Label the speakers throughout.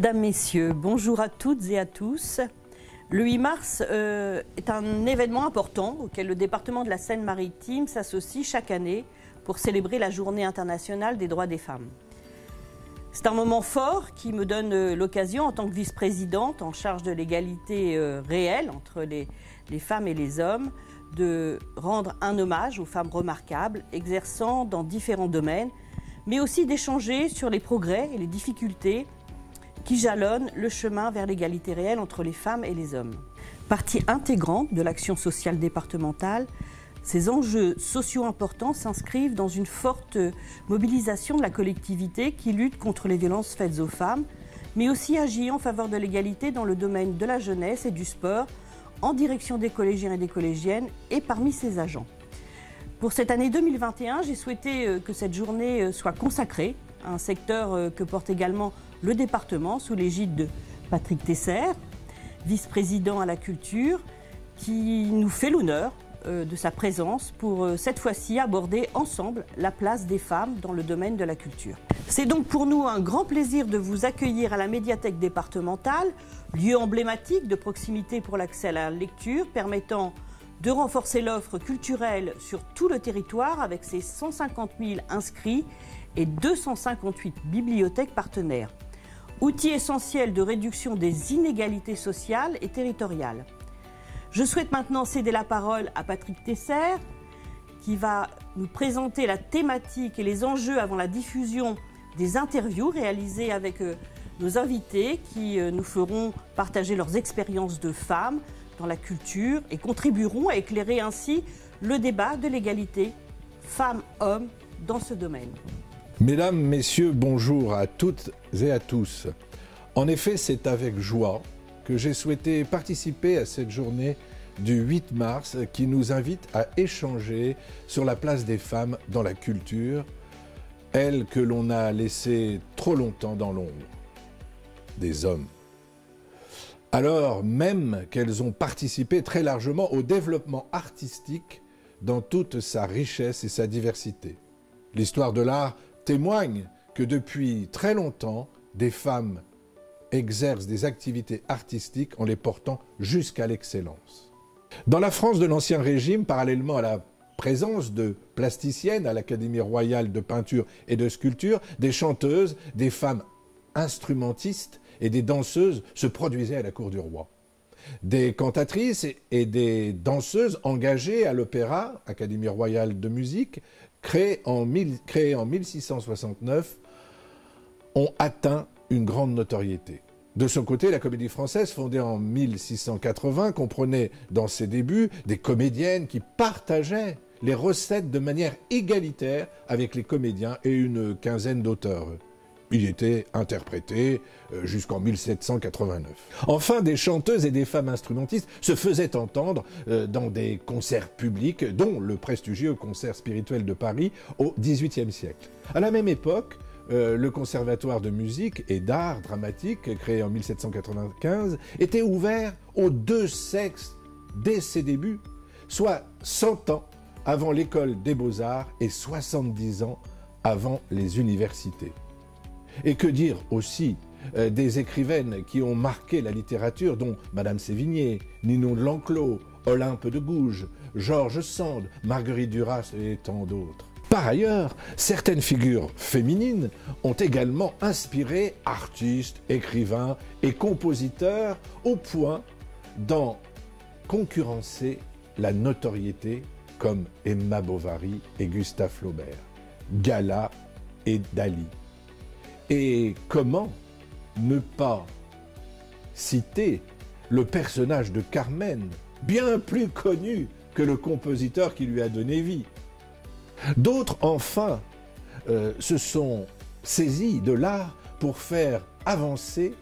Speaker 1: Mesdames, Messieurs, bonjour à toutes et à tous. Le 8 mars euh, est un événement important auquel le département de la Seine-Maritime s'associe chaque année pour célébrer la Journée internationale des droits des femmes. C'est un moment fort qui me donne euh, l'occasion, en tant que vice-présidente en charge de l'égalité euh, réelle entre les, les femmes et les hommes, de rendre un hommage aux femmes remarquables exerçant dans différents domaines, mais aussi d'échanger sur les progrès et les difficultés qui jalonnent le chemin vers l'égalité réelle entre les femmes et les hommes. Partie intégrante de l'action sociale départementale, ces enjeux sociaux importants s'inscrivent dans une forte mobilisation de la collectivité qui lutte contre les violences faites aux femmes, mais aussi agit en faveur de l'égalité dans le domaine de la jeunesse et du sport, en direction des collégiens et des collégiennes et parmi ses agents. Pour cette année 2021, j'ai souhaité euh, que cette journée euh, soit consacrée à un secteur euh, que porte également le département sous l'égide de Patrick Tesser, vice-président à la culture, qui nous fait l'honneur de sa présence pour cette fois-ci aborder ensemble la place des femmes dans le domaine de la culture. C'est donc pour nous un grand plaisir de vous accueillir à la médiathèque départementale, lieu emblématique de proximité pour l'accès à la lecture, permettant de renforcer l'offre culturelle sur tout le territoire avec ses 150 000 inscrits et 258 bibliothèques partenaires. Outil essentiel de réduction des inégalités sociales et territoriales. Je souhaite maintenant céder la parole à Patrick Tesser, qui va nous présenter la thématique et les enjeux avant la diffusion des interviews réalisées avec euh, nos invités qui euh, nous feront partager leurs expériences de femmes dans la culture et contribueront à éclairer ainsi le débat de l'égalité femmes-hommes dans ce domaine.
Speaker 2: Mesdames, Messieurs, bonjour à toutes et à tous. En effet, c'est avec joie que j'ai souhaité participer à cette journée du 8 mars qui nous invite à échanger sur la place des femmes dans la culture, elle que l'on a laissée trop longtemps dans l'ombre, des hommes. Alors même qu'elles ont participé très largement au développement artistique dans toute sa richesse et sa diversité. L'histoire de l'art témoigne que depuis très longtemps, des femmes exercent des activités artistiques en les portant jusqu'à l'excellence. Dans la France de l'Ancien Régime, parallèlement à la présence de plasticiennes à l'Académie royale de peinture et de sculpture, des chanteuses, des femmes instrumentistes et des danseuses se produisaient à la cour du roi. Des cantatrices et des danseuses engagées à l'Opéra, Académie royale de musique, créée en, en 1669, ont atteint une grande notoriété. De son côté, la comédie française, fondée en 1680, comprenait dans ses débuts des comédiennes qui partageaient les recettes de manière égalitaire avec les comédiens et une quinzaine d'auteurs. Il était interprété euh, jusqu'en 1789. Enfin, des chanteuses et des femmes instrumentistes se faisaient entendre euh, dans des concerts publics, dont le prestigieux concert spirituel de Paris au XVIIIe siècle. À la même époque, euh, le Conservatoire de musique et d'art dramatique, créé en 1795, était ouvert aux deux sexes dès ses débuts, soit 100 ans avant l'école des beaux-arts et 70 ans avant les universités. Et que dire aussi euh, des écrivaines qui ont marqué la littérature, dont Madame Sévigné, Ninon de L'Enclos, Olympe de Gouges, Georges Sand, Marguerite Duras et tant d'autres. Par ailleurs, certaines figures féminines ont également inspiré artistes, écrivains et compositeurs au point d'en concurrencer la notoriété comme Emma Bovary et Gustave Flaubert, Gala et Dali. Et comment ne pas citer le personnage de Carmen, bien plus connu que le compositeur qui lui a donné vie? D'autres, enfin, euh, se sont saisis de l'art pour faire avancer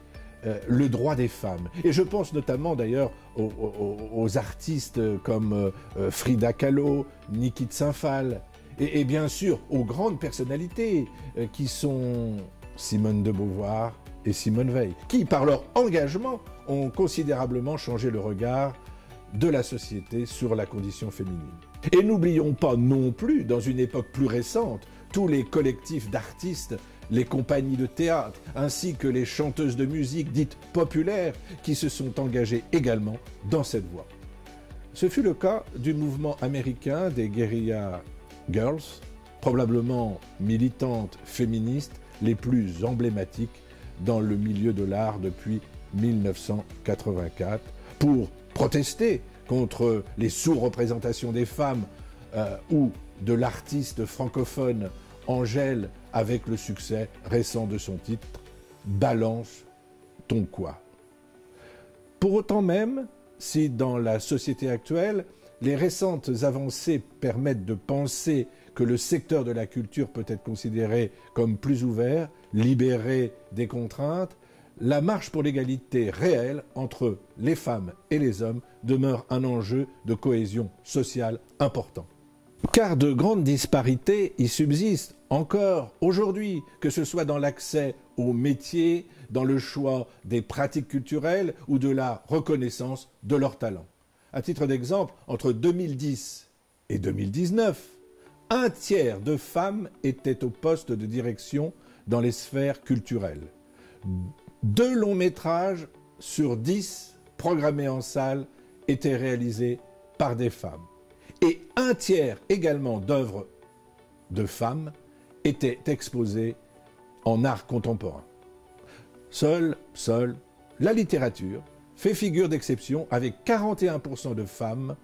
Speaker 2: euh, le droit des femmes. Et je pense notamment d'ailleurs aux, artistes comme euh, Frida Kahlo, Niki de Saint-Phal, et, bien sûr aux grandes personnalités qui sont Simone de Beauvoir et Simone Veil, qui par leur engagement ont considérablement changé le regard de la société sur la condition féminine. Et n'oublions pas non plus, dans une époque plus récente, tous les collectifs d'artistes les compagnies de théâtre, ainsi que les chanteuses de musique dites populaires qui se sont engagées également dans cette voie. Ce fut le cas du mouvement américain des guérilla girls, probablement militantes féministes les plus emblématiques dans le milieu de l'art depuis 1984, pour protester contre les sous-représentations des femmes euh, ou de l'artiste francophone Angèle avec le succès récent de son titre Balance ton quoi. Pour autant même, si dans la société actuelle, les récentes avancées permettent de penser que le secteur de la culture peut être considéré comme plus ouvert, libéré des contraintes, la marche pour l'égalité réelle entre les femmes et les hommes demeure un enjeu de cohésion sociale important. Car de grandes disparités y subsistent encore aujourd'hui, que ce soit dans l'accès aux métiers, dans le choix des pratiques culturelles ou de la reconnaissance de leurs talents. À titre d'exemple, entre 2010 et 2019, un tiers de femmes étaient au poste de direction dans les sphères culturelles. Deux longs métrages sur dix programmés en salle étaient réalisés par des femmes. Et un tiers également d'œuvres de femmes étaient exposées en art contemporain. Seule, seule, la littérature fait figure d'exception avec 41% de femmes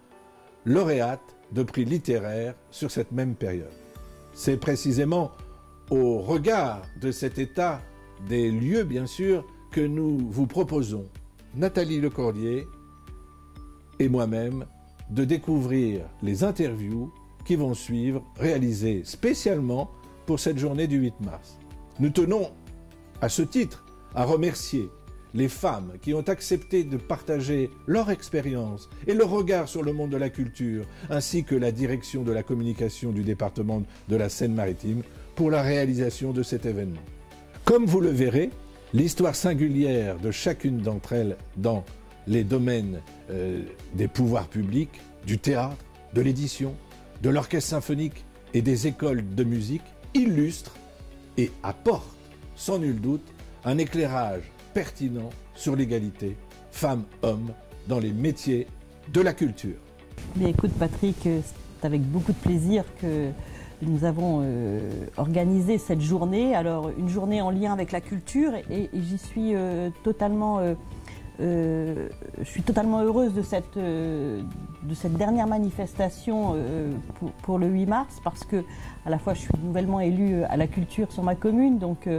Speaker 2: lauréates de prix littéraires sur cette même période. C'est précisément au regard de cet état des lieux, bien sûr, que nous vous proposons, Nathalie Lecordier et moi-même, de découvrir les interviews qui vont suivre, réalisées spécialement pour cette journée du 8 mars. Nous tenons, à ce titre, à remercier les femmes qui ont accepté de partager leur expérience et leur regard sur le monde de la culture, ainsi que la direction de la communication du département de la Seine-Maritime pour la réalisation de cet événement. Comme vous le verrez, l'histoire singulière de chacune d'entre elles dans les domaines euh, des pouvoirs publics, du théâtre, de l'édition, de l'orchestre symphonique et des écoles de musique illustre et apporte, sans nul doute, un éclairage pertinent sur l'égalité femmes-hommes dans les métiers de la culture.
Speaker 1: Écoute Patrick, c'est avec beaucoup de plaisir que nous avons euh, organisé cette journée. Alors une journée en lien avec la culture et, j'y suis euh, totalement, euh, je suis totalement heureuse de cette, de cette dernière manifestation pour, pour, le 8 mars parce que à la fois je suis nouvellement élue à la culture sur ma commune donc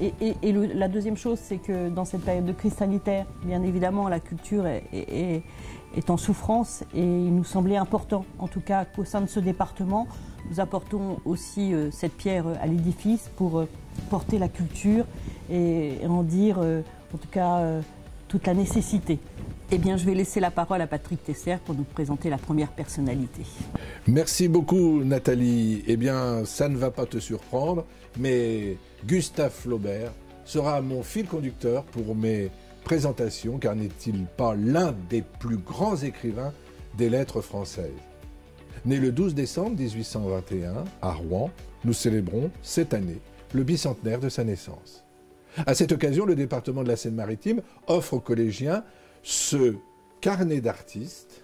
Speaker 1: et, la deuxième chose, c'est que dans cette période de crise sanitaire, bien évidemment, la culture est, en souffrance et il nous semblait important, en tout cas, qu'au sein de ce département, nous apportons aussi euh, cette pierre à l'édifice pour euh, porter la culture et, en dire, euh, en tout cas, toute la nécessité. Eh bien, je vais laisser la parole à Patrick Tesser pour nous présenter la première personnalité.
Speaker 2: Merci beaucoup, Nathalie. Eh bien, ça ne va pas te surprendre, mais Gustave Flaubert sera mon fil conducteur pour mes présentations, car n'est-il pas l'un des plus grands écrivains des lettres françaises Né le 12 décembre 1821 à Rouen, nous célébrons cette année le bicentenaire de sa naissance. À cette occasion, le département de la Seine-Maritime offre aux collégiens ce carnet d'artistes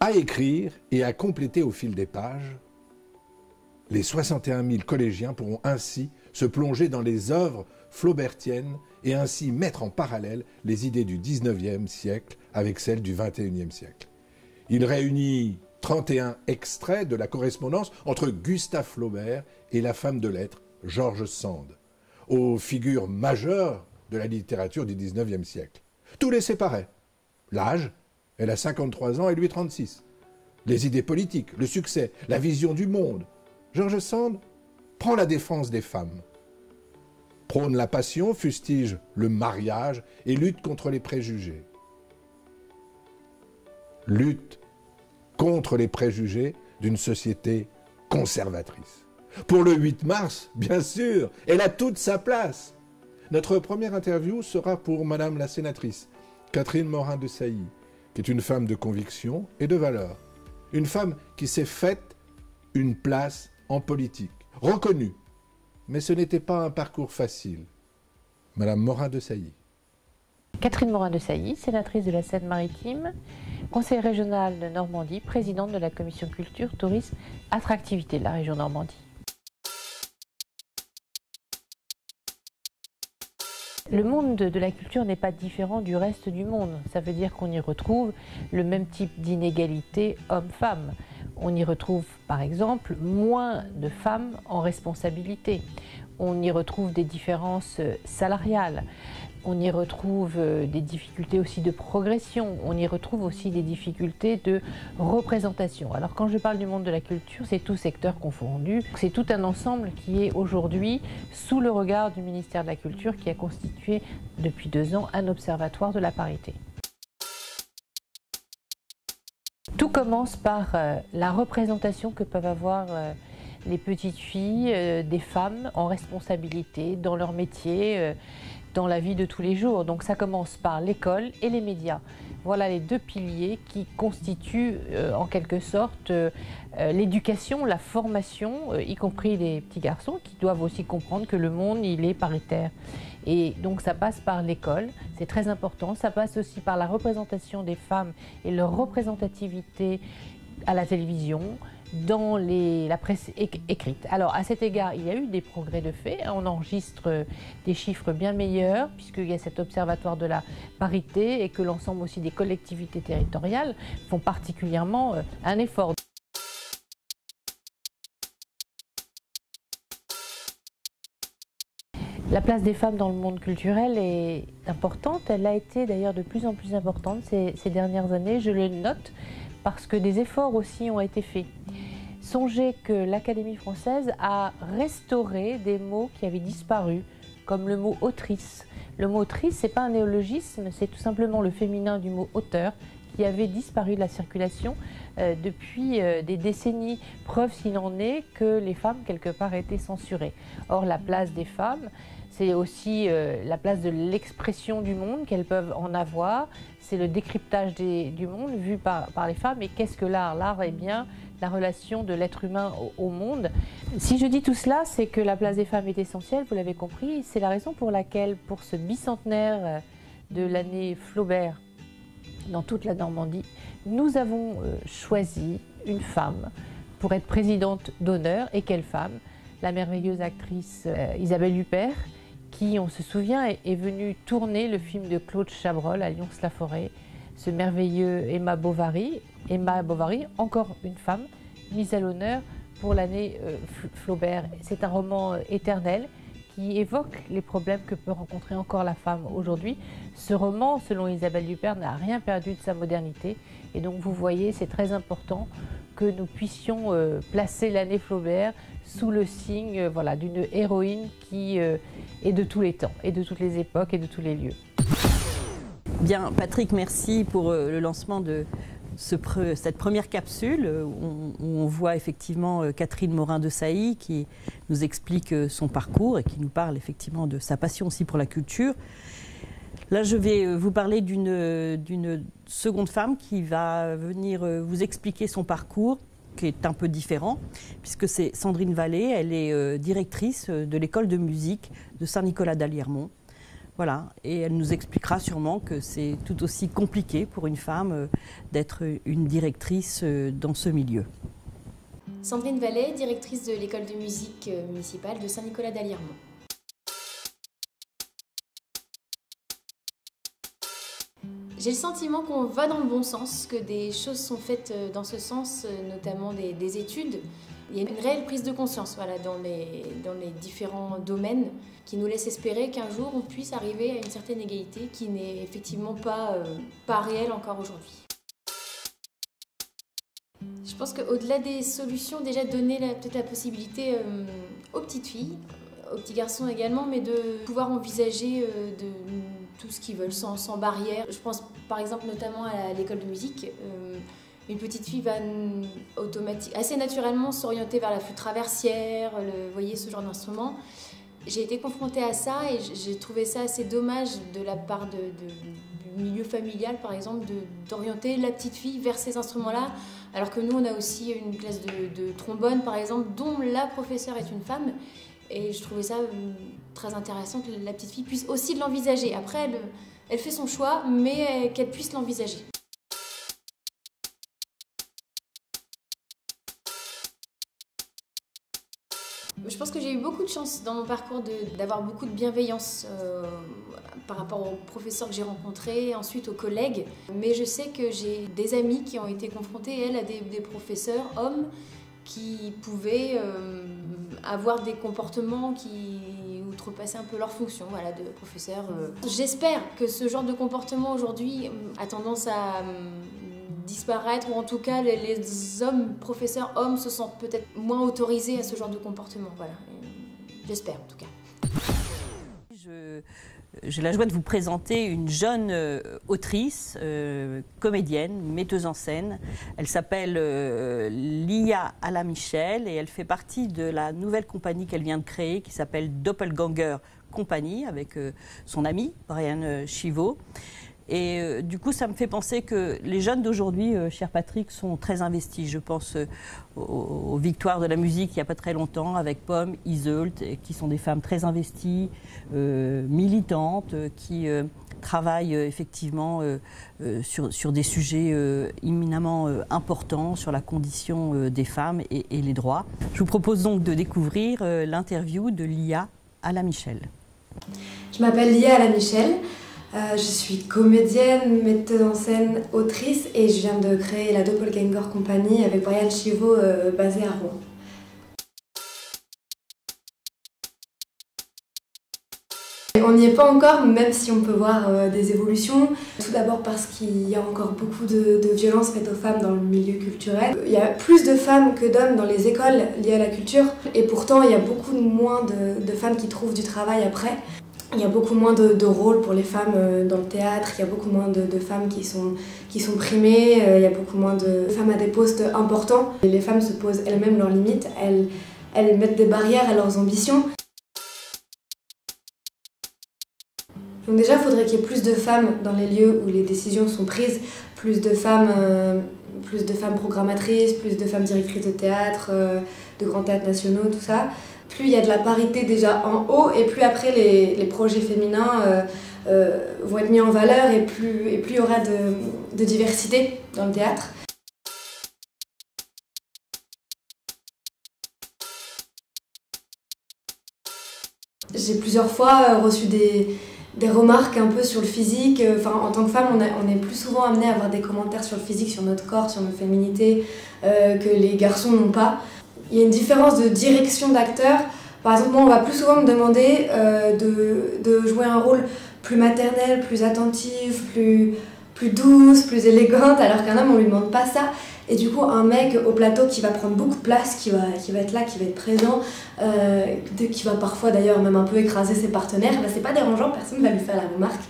Speaker 2: à écrire et à compléter au fil des pages les 61 000 collégiens pourront ainsi se plonger dans les œuvres flaubertiennes et ainsi mettre en parallèle les idées du 19e siècle avec celles du 21e siècle. Il réunit 31 extraits de la correspondance entre Gustave Flaubert et la femme de lettres Georges Sand, aux figures majeures de la littérature du 19e siècle. Tous les séparaient. L'âge, elle a 53 ans et lui 36. Les idées politiques, le succès, la vision du monde, Georges Sand prend la défense des femmes, prône la passion, fustige le mariage et lutte contre les préjugés. Lutte contre les préjugés d'une société conservatrice. Pour le 8 mars, bien sûr, elle a toute sa place. Notre première interview sera pour Madame la sénatrice, Catherine Morin de Sailly, qui est une femme de conviction et de valeur. Une femme qui s'est faite une place en politique. Reconnu. Mais ce n'était pas un parcours facile. Madame Morin de Sailly.
Speaker 3: Catherine Morin de Sailly, sénatrice de la Seine-Maritime, conseillère régionale de Normandie, présidente de la commission culture, tourisme, attractivité de la région Normandie. Le monde de la culture n'est pas différent du reste du monde. Ça veut dire qu'on y retrouve le même type d'inégalité homme-femme. On y retrouve par exemple moins de femmes en responsabilité. On y retrouve des différences salariales. On y retrouve euh, des difficultés aussi de progression, on y retrouve aussi des difficultés de représentation. Alors quand je parle du monde de la culture, c'est tout secteur confondu, c'est tout un ensemble qui est aujourd'hui sous le regard du ministère de la Culture qui a constitué depuis deux ans un observatoire de la parité. Tout commence par euh, la représentation que peuvent avoir euh, les petites filles, des femmes en responsabilité dans leur métier dans la vie de tous les jours. Donc ça commence par l'école et les médias. Voilà les deux piliers qui constituent euh, en quelque sorte euh, euh, l'éducation, la formation, y compris les petits garçons qui doivent aussi comprendre que le monde il est paritaire. Et donc ça passe par l'école, c'est très important. Ça passe aussi par la représentation des femmes et leur représentativité à la télévision, dans la presse écrite. Alors à cet égard, il y a eu des progrès de fait. On enregistre euh, des chiffres bien meilleurs puisqu'il y a cet observatoire de la parité et que l'ensemble aussi des collectivités territoriales font particulièrement euh, un effort. La place des femmes dans le monde culturel est importante. Elle a été d'ailleurs de plus en plus importante ces, ces dernières années. Je le note parce que des efforts aussi ont été faits. Songez que l'Académie française a restauré des mots qui avaient disparu, comme le mot autrice. Le mot autrice, ce n'est pas un néologisme, c'est tout simplement le féminin du mot auteur qui avait disparu de la circulation euh, depuis euh, des décennies. Preuve s'il en est que les femmes, quelque part, étaient censurées. Or, la place des femmes, c'est aussi euh, la place de l'expression du monde qu'elles peuvent en avoir. C'est le décryptage du monde vu par, les femmes. Et qu'est-ce que l'art? L'art, est bien, la relation de l'être humain au, monde. Si je dis tout cela, c'est que la place des femmes est essentielle, vous l'avez compris. C'est la raison pour laquelle, pour ce bicentenaire euh, de l'année Flaubert dans toute la Normandie, nous avons euh, choisi une femme pour être présidente d'honneur. Et quelle femme? La merveilleuse actrice Isabelle Huppert, qui, on se souvient, est, venue tourner le film de Claude Chabrol à Lyons-la-Forêt ce merveilleux Emma Bovary. Emma Bovary, encore une femme, mise à l'honneur pour l'année euh, Flaubert. C'est un roman euh, éternel qui évoque les problèmes que peut rencontrer encore la femme aujourd'hui. Ce roman, selon Isabelle Huppert, n'a rien perdu de sa modernité. Et donc vous voyez, c'est très important que nous puissions euh, placer l'année Flaubert sous le signe voilà, d'une héroïne qui est de tous les temps, et de toutes les époques, et de tous les lieux.
Speaker 1: Bien, Patrick, merci pour euh, le lancement de cette première capsule où on, voit effectivement euh, Catherine Morin de Sailly qui nous explique euh, son parcours et qui nous parle effectivement de sa passion aussi pour la culture. Là, je vais vous parler d'une seconde femme qui va venir vous expliquer son parcours qui est un peu différent, puisque c'est Sandrine Vallée, elle est directrice de l'école de musique de Saint-Nicolas d'Aliermont. Voilà, et elle nous expliquera sûrement que c'est tout aussi compliqué pour une femme euh, d'être une directrice euh, dans ce milieu.
Speaker 4: Sandrine Vallet, directrice de l'école de musique euh, municipale de Saint-Nicolas d'Aliermont. J'ai le sentiment qu'on va dans le bon sens, que des choses sont faites dans ce sens, notamment des, études. Il y a une réelle prise de conscience voilà, dans, les, dans les différents domaines qui nous laisse espérer qu'un jour on puisse arriver à une certaine égalité qui n'est effectivement pas, euh, pas réelle encore aujourd'hui. Je pense qu'au-delà des solutions, déjà donner peut-être la possibilité euh, aux petites filles, aux petits garçons également, mais de pouvoir envisager euh, de, tout ce qu'ils veulent sans, barrière. Je pense par exemple notamment à l'école de musique. une petite fille va automatique, assez naturellement s'orienter vers la flûte traversière, le, voyez, ce genre d'instrument. J'ai été confrontée à ça et j'ai trouvé ça assez dommage de la part de, milieu familial, par exemple, d'orienter la petite fille vers ces instruments-là, alors que nous, on a aussi une classe de, trombone, par exemple, dont la professeure est une femme. Et je trouvais ça euh, très intéressant que la petite fille puisse aussi l'envisager. Après, elle, elle fait son choix, mais qu'elle puisse l'envisager. Je pense que j'ai eu beaucoup de chance dans mon parcours d'avoir beaucoup de bienveillance euh, par rapport aux professeurs que j'ai rencontrés, ensuite aux collègues. Mais je sais que j'ai des amis qui ont été confrontés, elles, à des, professeurs hommes qui pouvaient euh, avoir des comportements qui outrepassaient un peu leur fonction voilà, de professeur. Euh. J'espère que ce genre de comportement aujourd'hui a tendance à disparaître, ou en tout cas les, hommes, professeurs hommes, se sentent peut-être moins autorisés à ce genre de comportement. J'espère en tout cas.
Speaker 1: J'ai la joie de vous présenter une jeune euh, autrice, euh, comédienne, metteuse en scène. Elle s'appelle euh, Lia Alamichel et elle fait partie de la nouvelle compagnie qu'elle vient de créer qui s'appelle Doppelganger Company avec son ami Brian Chivo. Et euh, du coup, ça me fait penser que les jeunes d'aujourd'hui, euh, cher Patrick, sont très investis. Je pense euh, aux, victoires de la musique il n'y a pas très longtemps avec Pomme, Iseult, qui sont des femmes très investies, militantes, qui travaillent effectivement sur, des sujets éminemment importants sur la condition des femmes et, et, les droits. Je vous propose donc de découvrir l'interview de Lia à la Michel.
Speaker 5: Je m'appelle Lia à la Michel. Euh, je suis comédienne, metteuse en scène, autrice et je viens de créer la Doppelganger Company avec Brian Chivo euh, basé à Rouen. On n'y est pas encore, même si on peut voir euh, des évolutions. Tout d'abord parce qu'il y a encore beaucoup de, de violences faites aux femmes dans le milieu culturel. Il y a plus de femmes que d'hommes dans les écoles liées à la culture, et pourtant il y a beaucoup moins de femmes qui trouvent du travail après. Il y a beaucoup moins de, rôles pour les femmes euh, dans le théâtre, il y a beaucoup moins de, femmes qui sont, qui sont primées, euh, il y a beaucoup moins de femmes à des postes importants. les femmes se posent elles-mêmes leurs limites, elles, elles mettent des barrières à leurs ambitions. Donc déjà, il faudrait qu'il y ait plus de femmes dans les lieux où les décisions sont prises, plus de femmes, euh, plus de femmes programmatrices, plus de femmes directrices de théâtre, de grands théâtres nationaux, tout ça plus il y a de la parité déjà en haut et plus après les, projets féminins euh, euh, vont être mis en valeur et plus, il y aura de, diversité dans le théâtre. J'ai plusieurs fois euh, reçu des, remarques un peu sur le physique. Enfin, en tant que femme, on, est plus souvent amené à avoir des commentaires sur le physique, sur notre corps, sur nos féminités, que les garçons n'ont pas il y a une différence de direction d'acteur. Par exemple, moi, on va plus souvent me demander euh, de, de, jouer un rôle plus maternel, plus attentif, plus, plus douce, plus élégante, alors qu'un homme, on lui demande pas ça. Et du coup, un mec au plateau qui va prendre beaucoup de place, qui va, qui va être là, qui va être présent, euh, qui va parfois d'ailleurs même un peu écraser ses partenaires, bah, c'est pas dérangeant, personne ne va lui faire la remarque.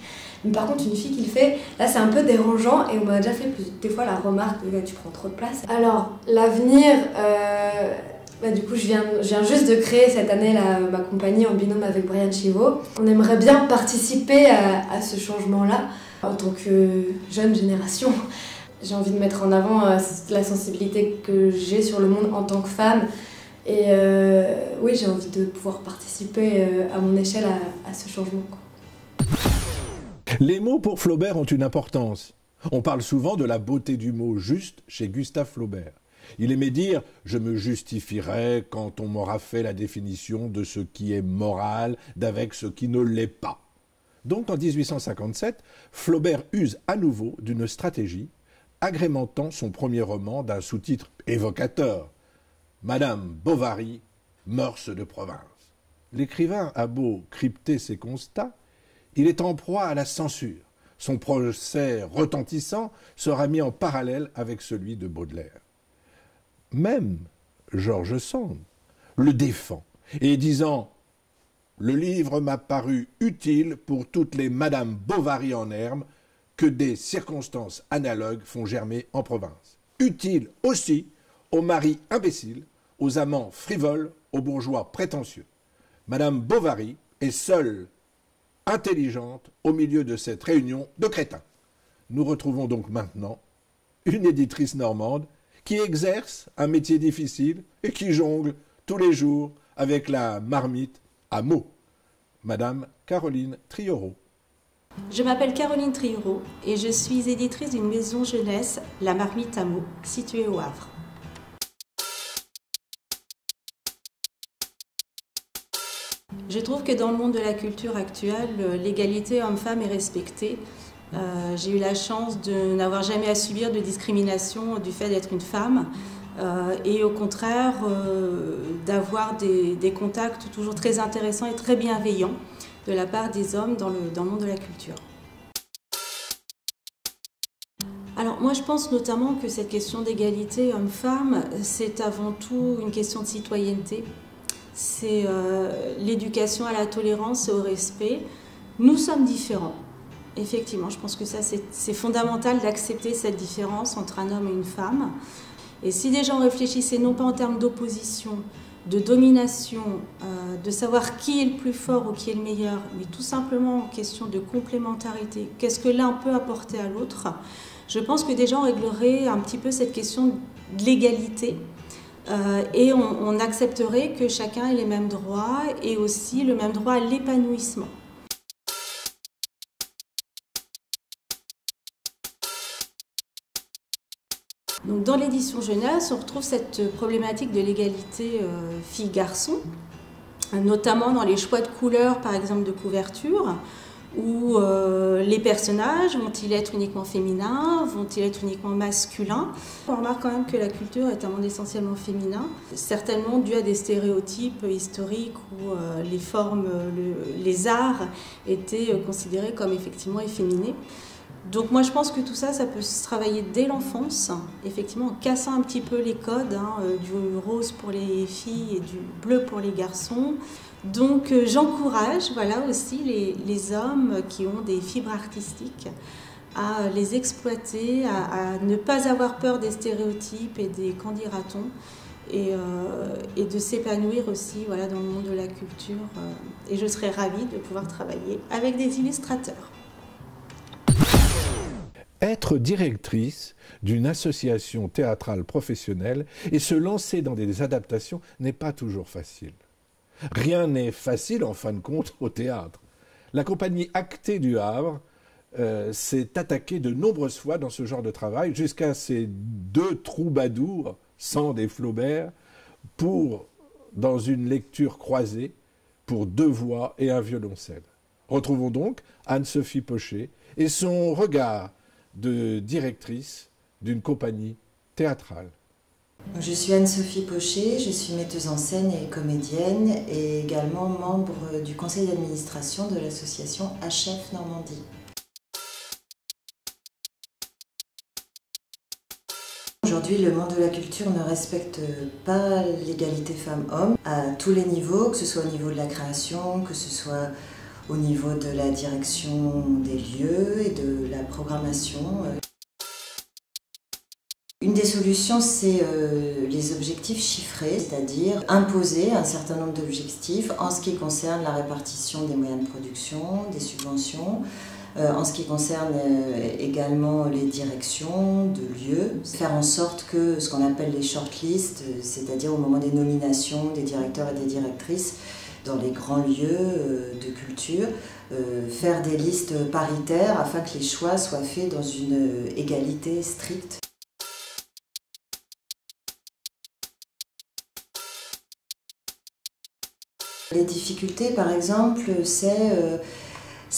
Speaker 5: Mais par contre, une fille qui le fait, là c'est un peu dérangeant et on m'a déjà fait plus, des fois la remarque de tu prends trop de place. Alors, l'avenir, euh, bah, du coup, je viens, je viens juste de créer cette année ma compagnie en binôme avec Brian Chivo. On aimerait bien participer à, ce changement-là en tant que jeune génération. J'ai envie de mettre en avant euh, la sensibilité que j'ai sur le monde en tant que femme. Et euh, oui, j'ai envie de pouvoir participer euh, à mon échelle à, ce changement.
Speaker 2: Les mots pour Flaubert ont une importance. On parle souvent de la beauté du mot juste chez Gustave Flaubert. Il aimait dire Je me justifierai quand on m'aura fait la définition de ce qui est moral d'avec ce qui ne l'est pas. Donc en 1857, Flaubert use à nouveau d'une stratégie, agrémentant son premier roman d'un sous-titre évocateur Madame Bovary, mœurs de province. L'écrivain a beau crypter ses constats, il est en proie à la censure. Son procès retentissant sera mis en parallèle avec celui de Baudelaire même George Sand le défend, et disant Le livre m'a paru utile pour toutes les Madame Bovary en herbe que des circonstances analogues font germer en province. Utile aussi aux maris imbéciles, aux amants frivoles, aux bourgeois prétentieux. Madame Bovary est seule intelligente au milieu de cette réunion de crétins. nous retrouvons donc maintenant une éditrice normande qui exerce un métier difficile et qui jongle tous les jours avec la marmite à mots. Madame Caroline Trioro.
Speaker 6: Je m'appelle Caroline Trioro et je suis éditrice d'une maison jeunesse, La Marmite à mots, située au Havre. Je trouve que dans le monde de la culture actuelle, l'égalité homme-femme est respectée. Euh, j'ai eu la chance de n'avoir jamais à subir de discrimination du fait d'être une femme. Euh, et au contraire euh, d'avoir des, contacts toujours très intéressants et très bienveillants de la part des hommes dans le, dans le monde de la culture. Alors moi je pense notamment que cette question d'égalité homme-femme, c'est avant tout une question de citoyenneté. C'est l'éducation à la tolérance et au respect. Nous sommes différents. Effectivement, je pense que ça, c'est fondamental d'accepter cette différence entre un homme et une femme. Et si des gens réfléchissaient non pas en termes d'opposition, de domination, euh, de savoir qui est le plus fort ou qui est le meilleur, mais tout simplement en question de complémentarité, qu'est-ce que l'un peut apporter à l'autre, je pense que des gens régleraient un petit peu cette question de l'égalité. Euh, et on, on accepterait que chacun ait les mêmes droits et aussi le même droit à l'épanouissement. Dans l'édition jeunesse, on retrouve cette problématique de l'égalité euh, filles-garçons, notamment dans les choix de couleurs, par exemple, de couverture, où euh, les personnages vont-ils être uniquement féminins, vont-ils être uniquement masculins? On remarque quand même que la culture est un monde essentiellement féminin, certainement dû à des stéréotypes historiques où euh, les formes, les arts étaient considérés comme effectivement efféminés. Donc moi je pense que tout ça, ça peut se travailler dès l'enfance, effectivement en cassant un petit peu les codes hein, euh, du rose pour les filles et du bleu pour les garçons. Donc euh, j'encourage voilà aussi les, hommes qui ont des fibres artistiques à les exploiter, à, ne pas avoir peur des stéréotypes et des candidatons et, euh, et de s'épanouir aussi voilà, dans le monde de la culture. et je serais ravie de pouvoir travailler avec des illustrateurs.
Speaker 2: Être directrice d'une association théâtrale professionnelle et se lancer dans des adaptations n'est pas toujours facile. Rien n'est facile en fin de compte au théâtre. La compagnie actée du Havre euh, s'est attaquée de nombreuses fois dans ce genre de travail jusqu'à ces deux troubadours, sans des Flaubert, pour, dans une lecture croisée, pour deux voix et un violoncelle. Retrouvons donc Anne-Sophie Pochet et son regard de directrice d'une compagnie théâtrale.
Speaker 7: Je suis Anne-Sophie Pochet, je suis metteuse en scène et comédienne et également membre du conseil d'administration de l'association HF Normandie. Aujourd'hui, le monde de la culture ne respecte pas l'égalité femmes-hommes à tous les niveaux, que ce soit au niveau de la création, que ce soit au niveau de la direction des lieux et de la programmation. Une des solutions, c'est euh, les objectifs chiffrés, c'est-à-dire imposer un certain nombre d'objectifs en ce qui concerne la répartition des moyens de production, des subventions, euh, en ce qui concerne euh, également les directions de lieux, faire en sorte que ce qu'on appelle les shortlists, c'est-à-dire au moment des nominations des directeurs et des directrices, dans les grands lieux euh, de culture, euh, faire des listes paritaires afin que les choix soient faits dans une euh, égalité stricte. Les difficultés, par exemple, c'est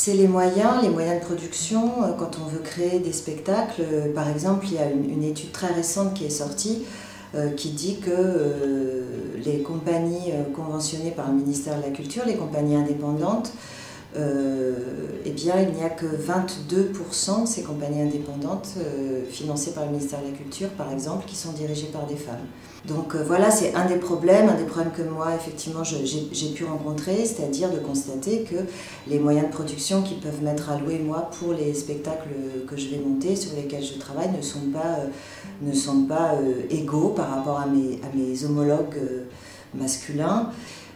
Speaker 7: les moyens, les moyens de production. Quand on veut créer des spectacles, par exemple, il y a une étude très récente qui est sortie qui dit que euh, les compagnies euh, conventionnées par le ministère de la Culture, les compagnies indépendantes, eh bien, il n'y a que 22% de ces compagnies indépendantes financées par le ministère de la Culture, par exemple, qui sont dirigées par des femmes. Donc voilà, c'est un des problèmes, un des problèmes que moi, effectivement, j'ai pu rencontrer, c'est-à-dire de constater que les moyens de production qui peuvent m'être alloués, moi, pour les spectacles que je vais monter, sur lesquels je travaille, ne sont pas ne sont pas euh, égaux par rapport à mes, homologues euh, masculin.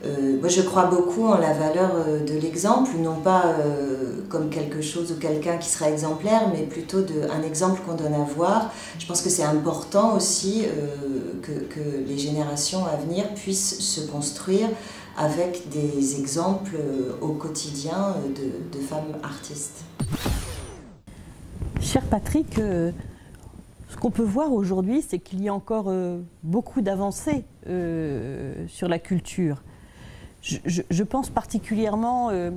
Speaker 7: Euh, moi, je crois beaucoup en la valeur euh, de l'exemple, non pas euh, comme quelque chose ou quelqu'un qui sera exemplaire, mais plutôt de, un exemple qu'on donne à voir. Je pense que c'est important aussi que, les générations à venir puissent se construire avec des exemples au quotidien de femmes artistes.
Speaker 1: Cher Patrick, ce qu'on peut voir aujourd'hui, c'est qu'il y a encore beaucoup d'avancées sur la culture. Je, pense particulièrement euh,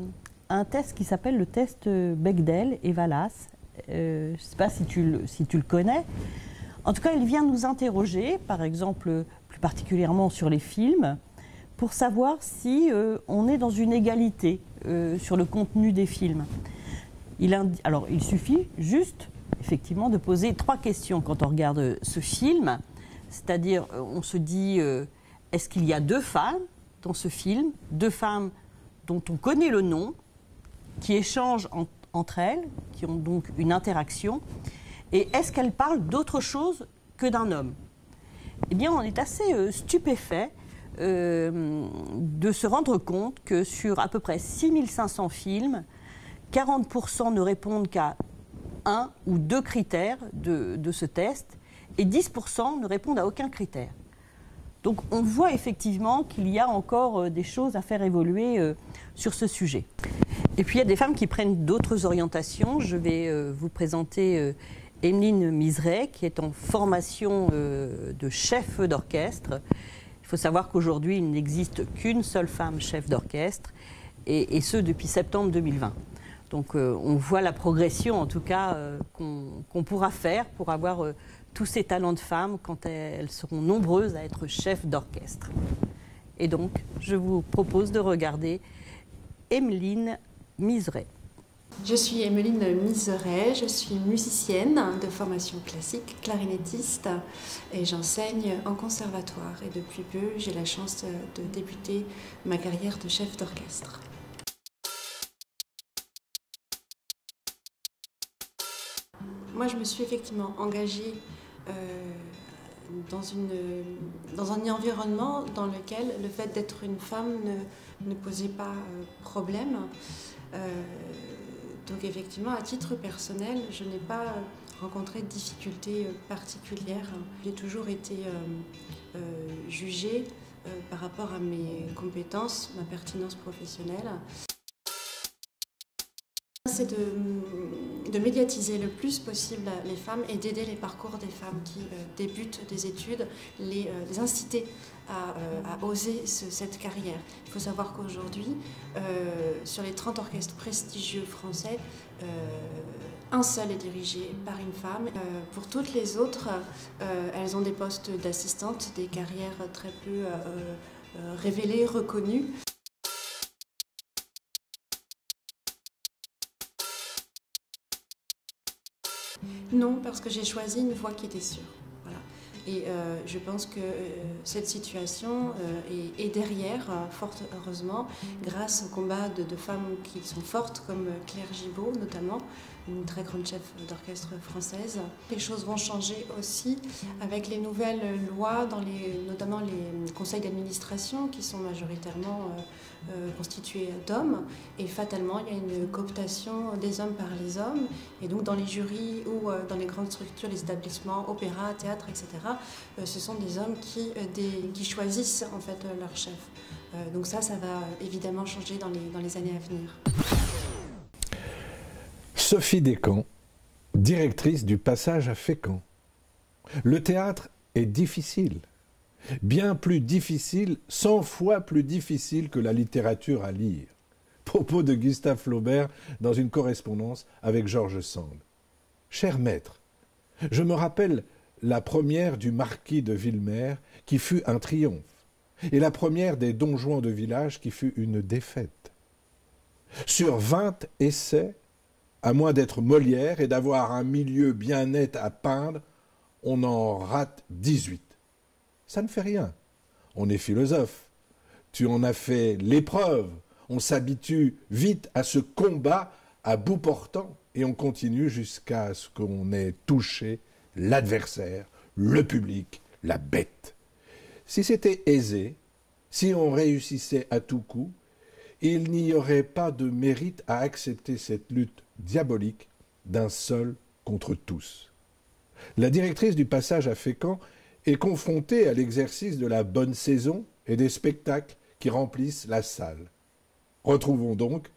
Speaker 1: à un test qui s'appelle le test Bechdel et Valas. Euh, je ne sais pas si tu, si tu le connais. En tout cas, il vient nous interroger, par exemple, plus particulièrement sur les films, pour savoir si euh, on est dans une égalité sur le contenu des films. Il alors, il suffit juste, effectivement, de poser trois questions quand on regarde ce film. C'est-à-dire, on se dit, est-ce qu'il y a deux femmes? Dans ce film, deux femmes dont on connaît le nom, qui échangent entre elles, qui ont donc une interaction. Et est-ce qu'elles parlent d'autre chose que d'un homme? Eh bien, on est assez euh, stupéfait euh, de se rendre compte que sur à peu près 6500 films, 40% ne répondent qu'à un ou deux critères de, de ce test et 10% ne répondent à aucun critère. Donc on voit effectivement qu'il y a encore euh, des choses à faire évoluer euh, sur ce sujet. Et puis il y a des femmes qui prennent d'autres orientations. Je vais euh, vous présenter Emeline Miseret, qui est en formation de chef d'orchestre. Il faut savoir qu'aujourd'hui, il n'existe qu'une seule femme chef d'orchestre, et, ce depuis septembre 2020. Donc on voit la progression, en tout cas, qu'on pourra faire pour avoir tous ces talents de femmes quand elles seront nombreuses à être chefs d'orchestre. Et donc, je vous propose de regarder Emeline Miseret.
Speaker 8: Je suis Emeline Miseret, je suis musicienne de formation classique, clarinettiste, et j'enseigne en conservatoire. Et depuis peu, j'ai la chance de débuter ma carrière de chef d'orchestre. Moi, je me suis effectivement engagée dans, une, dans un environnement dans lequel le fait d'être une femme ne, ne posait pas euh, problème. Euh, donc effectivement, à titre personnel, je n'ai pas rencontré de difficultés particulières. J'ai toujours été jugée par rapport à mes compétences, ma pertinence professionnelle c'est de, médiatiser le plus possible les femmes et d'aider les parcours des femmes qui euh, débutent des études, les, euh, inciter euh, à, oser cette carrière. Il faut savoir qu'aujourd'hui, sur les 30 orchestres prestigieux français, un seul est dirigé par une femme. pour toutes les autres, elles ont des postes d'assistantes, des carrières très peu révélées, reconnues. Non, parce que j'ai choisi une voie qui était sûre. Et euh, je pense que euh, cette situation euh, est, derrière, fort heureusement, grâce au combat de, femmes qui sont fortes, comme Claire Gibault notamment, une très grande chef d'orchestre française. Les choses vont changer aussi avec les nouvelles lois, dans les, notamment les conseils d'administration qui sont majoritairement euh, constitués d'hommes. Et fatalement, il y a une cooptation des hommes par les hommes. Et donc dans les jurys ou euh, dans les grandes structures, les établissements, opéra, théâtre, etc., euh, ce sont des hommes qui, qui choisissent en fait leur chef. donc ça, ça va évidemment changer dans les, dans les années à venir.
Speaker 2: Sophie Descamps, directrice du Passage à Fécamp. Le théâtre est difficile, bien plus difficile, cent fois plus difficile que la littérature à lire. Propos de Gustave Flaubert dans une correspondance avec Georges Sand. Cher maître, je me rappelle la première du marquis de Villemer qui fut un triomphe, et la première des donjons de village qui fut une défaite. Sur vingt essais, à moins d'être Molière et d'avoir un milieu bien net à peindre, on en rate 18. Ça ne fait rien. On est philosophe. Tu en as fait l'épreuve. On s'habitue vite à ce combat à bout portant et on continue jusqu'à ce qu'on ait touché l'adversaire, le public, la bête. Si c'était aisé, Si on réussissait à tout coup, il n'y aurait pas de mérite à accepter cette lutte diabolique d'un seul contre tous. La directrice du passage à Fécamp est confrontée à l'exercice de la bonne saison et des spectacles qui remplissent la salle. Retrouvons donc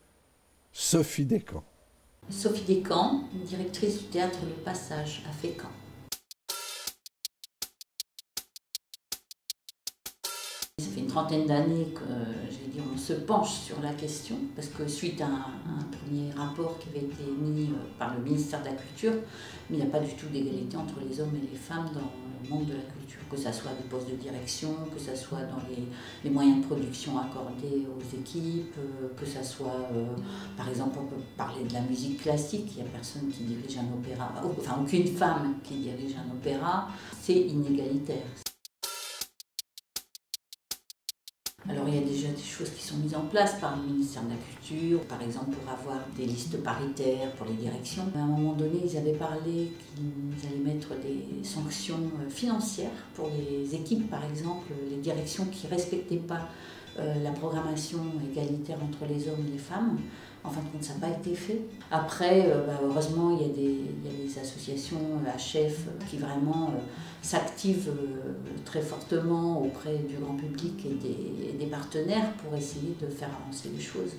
Speaker 2: Sophie Descamps.
Speaker 9: Sophie Descamps, directrice du théâtre Le Passage à Fécamp. Ça fait une trentaine d'années que dire, on se penche sur la question, parce que suite à un, premier rapport qui avait été mis euh, par le ministère de la Culture, il n'y a pas du tout d'égalité entre les hommes et les femmes dans le monde de la culture, que ce soit des postes de direction, que ce soit dans les, moyens de production accordés aux équipes, euh, que ce soit, euh, par exemple, on peut parler de la musique classique, il n'y a personne qui dirige un opéra, enfin aucune femme qui dirige un opéra, c'est inégalitaire. Des choses qui sont mises en place par le ministère de la Culture, par exemple pour avoir des listes paritaires pour les directions. À un moment donné, ils avaient parlé qu'ils allaient mettre des sanctions euh, financières pour les équipes, par exemple, les directions qui ne respectaient pas euh, la programmation égalitaire entre les hommes et les femmes. En fin de compte, ça n'a pas été fait. Après, euh, bah, heureusement, il y, a des, associations HF qui vraiment s'activent très fortement auprès du grand public et des partenaires pour essayer de faire avancer les choses.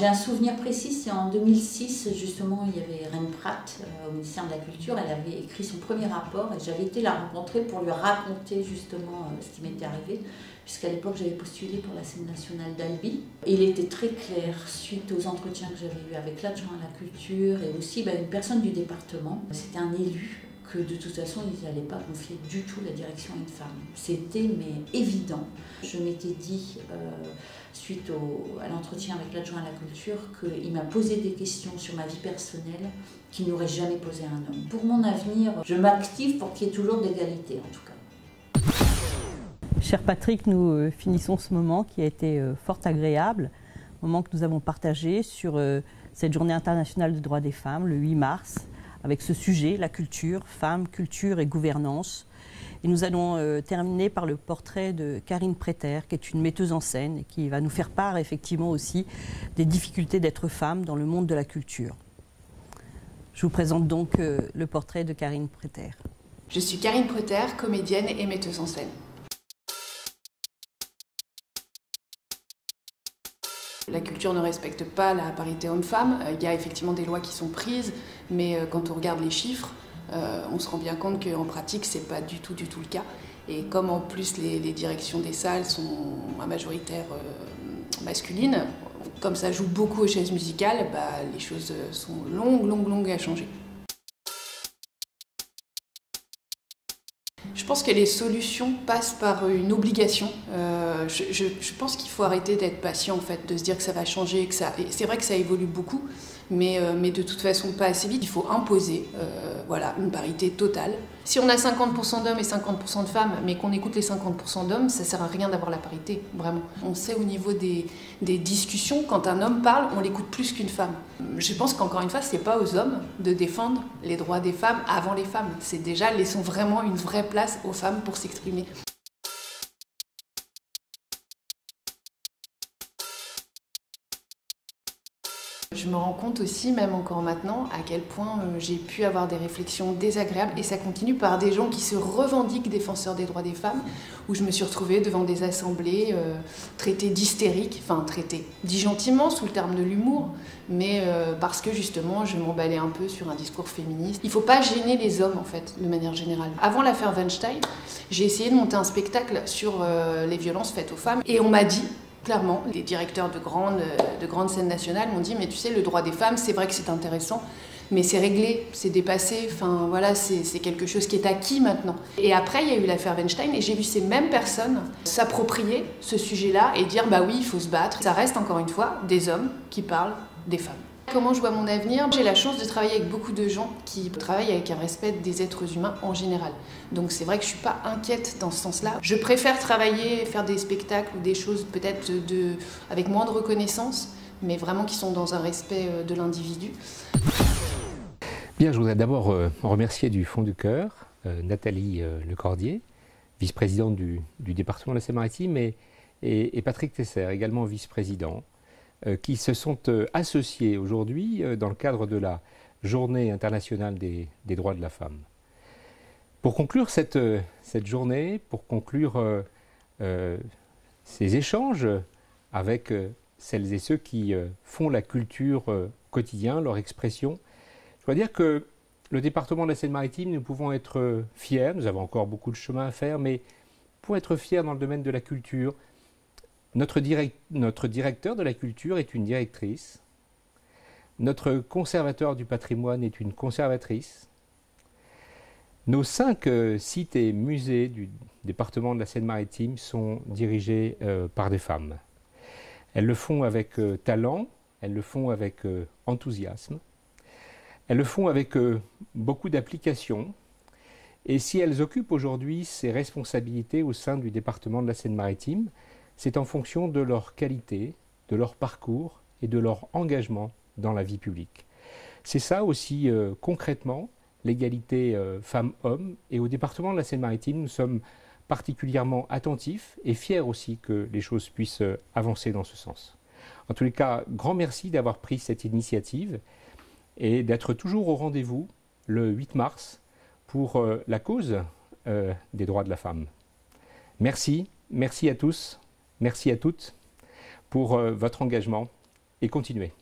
Speaker 9: J'ai un souvenir précis, c'est en 2006, justement, il y avait Reine Pratt euh, au ministère de la Culture, elle avait écrit son premier rapport et j'avais été la rencontrer pour lui raconter justement euh, ce qui m'était arrivé, puisqu'à l'époque j'avais postulé pour la scène nationale d'Albi. Il était très clair, suite aux entretiens que j'avais eus avec l'adjoint à la culture et aussi bah, une personne du département, c'était un élu que de toute façon, ils n'allaient pas confier du tout la direction à une femme. C'était mais évident. Je m'étais dit, euh, suite à l'entretien avec l'adjoint à la culture, qu'il m'a posé des questions sur ma vie personnelle qu'il n'aurait jamais posé à un homme. Pour mon avenir, je m'active pour qu'il y ait toujours d'égalité en tout cas.
Speaker 1: Cher Patrick, nous euh, finissons ce moment qui a été euh, fort agréable, moment que nous avons partagé sur cette journée internationale des droits des femmes, le 8 mars avec ce sujet, la culture, femmes, culture et gouvernance. Et nous allons euh, terminer par le portrait de Karine Préter, qui est une metteuse en scène et qui va nous faire part effectivement aussi des difficultés d'être femme dans le monde de la culture. Je vous présente donc euh, le portrait de Karine Préter.
Speaker 10: Je suis Karine Préter, comédienne et metteuse en scène. La culture ne respecte pas la parité homme-femme. Euh, il y a effectivement des lois qui sont prises, mais euh, quand on regarde les chiffres, euh, on se rend bien compte qu'en pratique, c'est pas du tout, du tout le cas. Et comme en plus les, directions des salles sont à majoritaire masculines, comme ça joue beaucoup aux chaises musicales, bah, les choses sont longues, longues, longues à changer. Je pense que les solutions passent par une obligation. Euh, je, pense qu'il faut arrêter d'être patient, en fait, de se dire que ça va changer. Que. C'est vrai que ça évolue beaucoup, mais, euh, mais de toute façon pas assez vite. Il faut imposer euh, voilà, une parité totale. Si on a 50% d'hommes et 50% de femmes, mais qu'on écoute les 50% d'hommes, ça sert à rien d'avoir la parité, vraiment. On sait au niveau des, des discussions, quand un homme parle, on l'écoute plus qu'une femme. Je pense qu'encore une fois, c'est pas aux hommes de défendre les droits des femmes avant les femmes. C'est déjà laissons vraiment une vraie place aux femmes pour s'exprimer. Me rends compte aussi, même encore maintenant, à quel point euh, j'ai pu avoir des réflexions désagréables, et ça continue par des gens qui se revendiquent défenseurs des droits des femmes, où je me suis retrouvée devant des assemblées euh, traitées d'hystériques, enfin traitées, dit gentiment, sous le terme de l'humour, mais euh, parce que justement je m'emballais un peu sur un discours féministe. Il ne faut pas gêner les hommes, en fait, de manière générale. Avant l'affaire Weinstein, j'ai essayé de monter un spectacle sur les violences faites aux femmes, et on m'a dit, Clairement, les directeurs de grandes, de grandes scènes nationales m'ont dit, mais tu sais, le droit des femmes, c'est vrai que c'est intéressant, mais c'est réglé, c'est dépassé, enfin voilà, c'est quelque chose qui est acquis maintenant. Et après, il y a eu l'affaire Weinstein et j'ai vu ces mêmes personnes s'approprier ce sujet-là et dire, bah oui, il faut se battre. Ça reste encore une fois des hommes qui parlent des femmes. Comment je vois mon avenir? J'ai la chance de travailler avec beaucoup de gens qui travaillent avec un respect des êtres humains en général. Donc c'est vrai que je suis pas inquiète dans ce sens-là. Je préfère travailler, faire des spectacles ou des choses peut-être de, avec moins de reconnaissance, mais vraiment qui sont dans un respect euh, de l'individu.
Speaker 11: Bien, je voudrais d'abord euh, remercier du fond du cœur euh, Nathalie Lecordier, vice-présidente du, département de la Seine-Maritime, et, et, Patrick Tesser, également vice-président, qui se sont associés aujourd'hui dans le cadre de la Journée internationale des, droits de la femme. Pour conclure cette, cette journée, pour conclure ces échanges avec celles et ceux qui font la culture quotidien, leur expression, je dois dire que le département de la Seine-Maritime, nous pouvons être euh, fiers, nous avons encore beaucoup de chemin à faire, mais pour être fiers dans le domaine de la culture, notre, directeur de la culture est une directrice, notre conservateur du patrimoine est une conservatrice, nos cinq euh, sites et musées du département de la Seine-Maritime sont dirigés euh, par des femmes. Elles le font avec talent, elles le font avec enthousiasme. Elles le font avec euh, beaucoup d'applications. Et si elles occupent aujourd'hui ces responsabilités au sein du département de la Seine-Maritime, c'est en fonction de leur qualité, de leur parcours et de leur engagement dans la vie publique. C'est ça aussi euh, concrètement l'égalité euh, femmes-hommes. Et au département de la Seine-Maritime, nous sommes particulièrement attentifs et fiers aussi que les choses puissent avancer dans ce sens. En tous les cas, grand merci d'avoir pris cette initiative et d'être toujours au rendez-vous le 8 mars pour euh, la cause euh, des droits de la femme. Merci, merci à tous, merci à toutes pour euh, votre engagement et continuez.